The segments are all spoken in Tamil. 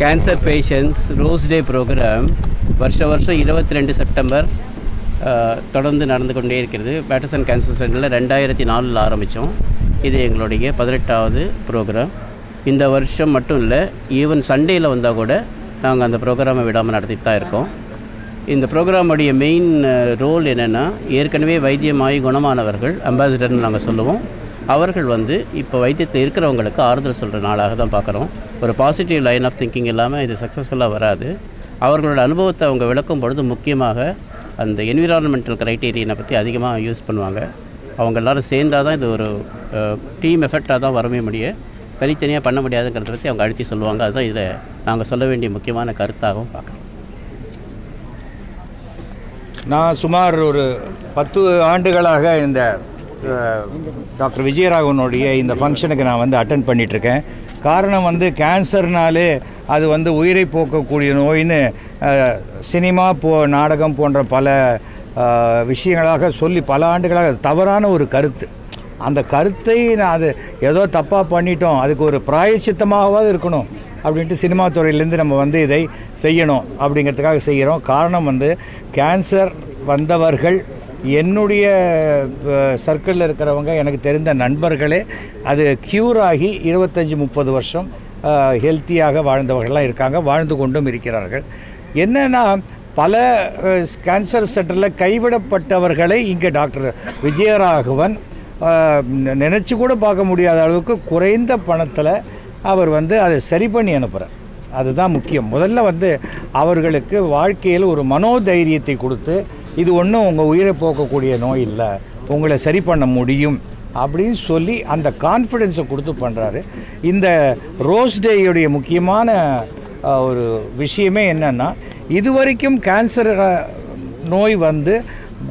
Cancer patients rose day programme வருஷ வருஷம் இருபத்தி ரெண்டு செப்டம்பர் தொடர்ந்து நடந்து கொண்டே இருக்கிறது. பேட்டர்சன் கேன்சர் சென்டரில் ரெண்டாயிரத்தி நாலில் ஆரம்பித்தோம் இது எங்களுடைய பதினெட்டாவது ப்ரோக்ராம் இந்த வருஷம் மட்டும் இல்லை ஈவன் சண்டேயில் வந்தால் கூட நாங்கள் அந்த ப்ரோக்ராமை விடாமல் நடத்திட்டு தான் இருக்கோம். இந்த ப்ரோக்ராமுடைய மெயின் ரோல் என்னென்னா ஏற்கனவே வைத்தியமாகி குணமானவர்கள் அம்பாசிடர்னு நாங்கள் சொல்லுவோம். அவர்கள் வந்து இப்போ வைத்தியத்தில் இருக்கிறவங்களுக்கு ஆறுதல் சொல்கிற நாளாக தான் பார்க்குறோம் ஒரு பாசிட்டிவ் லைன் ஆஃப் திங்கிங் இல்லாமல் இது சக்ஸஸ்ஃபுல்லாக வராது. அவர்களோட அனுபவத்தை அவங்க விளக்கும் பொழுது முக்கியமாக அந்த என்விரான்மெண்டல் க்ரைட்டீரியனை பற்றி அதிகமாக யூஸ் பண்ணுவாங்க. அவங்க எல்லாரும் சேர்ந்தால் தான் இது ஒரு டீம் எஃபெக்டாக தான் வரவே முடியும் தனித்தனியாக பண்ண முடியாதுங்கிறத பற்றி அவங்க அழுத்தி சொல்லுவாங்க. அதுதான் இதை நாங்கள் சொல்ல வேண்டிய முக்கியமான கருத்தாகவும் பார்க்குறோம் நான் சுமார் ஒரு பத்து ஆண்டுகளாக இந்த டாக்டர் விஜயராகவனுடைய இந்த ஃபங்க்ஷனுக்கு நான் வந்து அட்டன் பண்ணிகிட்ருக்கேன் காரணம் வந்து கேன்சர்னாலே அது வந்து உயிரை போக்கக்கூடிய நோயின்னு சினிமா போ நாடகம் போன்ற பல விஷயங்களாக சொல்லி பல ஆண்டுகளாக தவறான ஒரு கருத்து. அந்த கருத்தை நான் அது ஏதோ தப்பாக பண்ணிட்டோம் அதுக்கு ஒரு பிராயச்சித்தமாகவாது இருக்கணும் அப்படின்ட்டு சினிமா துறையிலேருந்து நம்ம வந்து இதை செய்யணும் அப்படிங்கிறதுக்காக செய்கிறோம். காரணம் வந்து கேன்சர் வந்தவர்கள் என்னுடைய சர்க்கிளில் இருக்கிறவங்க எனக்கு தெரிந்த நண்பர்களே அது க்யூர் ஆகி இருபத்தஞ்சி முப்பது வருஷம் ஹெல்த்தியாக வாழ்ந்தவர்கள்லாம் இருக்காங்க வாழ்ந்து கொண்டும் இருக்கிறார்கள். என்னென்னா பல கேன்சர் சென்டரில் கைவிடப்பட்டவர்களை இங்கே டாக்டர் விஜயராகவன் நினச்சி கூட பார்க்க முடியாத அளவுக்கு குறைந்த பணத்தில் அவர் வந்து அதை சரி பண்ணி அனுப்புகிறார் அதுதான் முக்கியம். முதல்ல வந்து அவர்களுக்கு வாழ்க்கையில் ஒரு மனோதைரியத்தை கொடுத்து இது ஒன்றும் உங்கள் உயிரை போக்கக்கூடிய நோய் இல்லை. உங்களை சரி பண்ண முடியும் அப்படின்னு சொல்லி அந்த கான்ஃபிடென்ஸை கொடுத்து பண்ணுறாரு இந்த ரோஸ் டேயுடைய முக்கியமான ஒரு விஷயமே என்னென்னா இதுவரைக்கும் கேன்சர் நோய் வந்து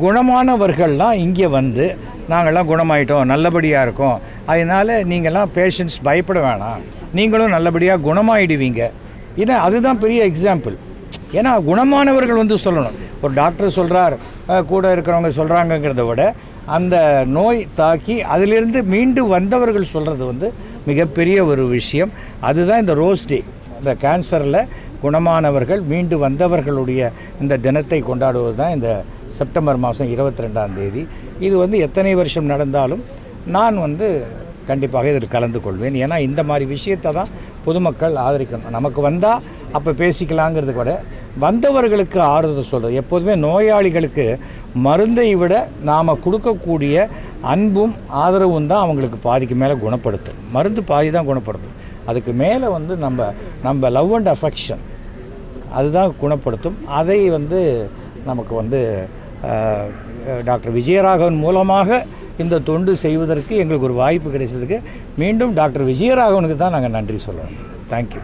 குணமானவர்கள்லாம் இங்கே வந்து நாங்கள்லாம் குணமாயிட்டோம் நல்லபடியாக இருக்கோம். அதனால் நீங்கள்லாம் பேஷண்ட்ஸ் பயப்பட வேணாம். நீங்களும் நல்லபடியாக குணமாயிடுவீங்க. ஏன்னா அதுதான் பெரிய எக்ஸாம்பிள் ஏன்னா குணமானவர்கள் வந்து சொல்லணும். ஒரு டாக்டர் சொல்கிறார் கூட இருக்கிறவங்க சொல்கிறாங்கங்கிறத விட அந்த நோய் தாக்கி அதிலிருந்து மீண்டு வந்தவர்கள் சொல்கிறது வந்து மிகப்பெரிய ஒரு விஷயம். அதுதான் இந்த ரோஸ் டே. இந்த கேன்சரில் குணமானவர்கள் மீண்டு வந்தவர்களுடைய இந்த தினத்தை கொண்டாடுவது தான் இந்த செப்டம்பர் மாதம் இருபத்தி ரெண்டாம் தேதி. இது வந்து எத்தனை வருஷம் நடந்தாலும் நான் வந்து கண்டிப்பாக இதில் கலந்து கொள்வேன். ஏன்னா இந்த மாதிரி விஷயத்தை தான் பொதுமக்கள் ஆதரிக்கணும். நமக்கு வந்தால் அப்போ பேசிக்கலாங்கிறது கூட வந்தவர்களுக்கு ஆறுதல் சொல்கிறது எப்போதுமே நோயாளிகளுக்கு மருந்தை விட நாம் கொடுக்கக்கூடிய அன்பும் ஆதரவும் தான் அவங்களுக்கு பாதிக்கு மேலே குணப்படுத்தும். மருந்து பாதி தான் குணப்படுத்தும். அதுக்கு மேலே வந்து நம்ம நம்ம லவ் அண்ட் அஃபெக்ஷன் அதுதான் குணப்படுத்தும். அதை வந்து நமக்கு வந்து டாக்டர் விஜயராகவன் மூலமாக இந்த தொண்டு செய்வதற்கு எங்களுக்கு ஒரு வாய்ப்பு கிடைச்சதுக்கு மீண்டும் டாக்டர் விஜயராகவனுக்கு தான் நாங்கள் நன்றி சொல்லுவோம் தேங்க்யூ